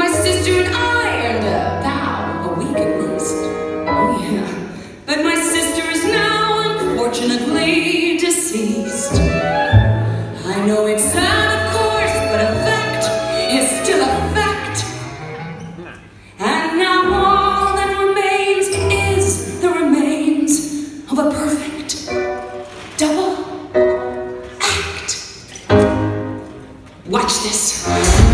My sister and I earned a uh, vow, a week at least. Oh yeah. But my sister is now unfortunately deceased. I know it's sad, of course, but a fact is still a fact. And now all that remains is the remains of a perfect double act. Watch this.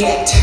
yet.